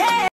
Yeah.